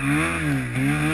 Mm-hmm.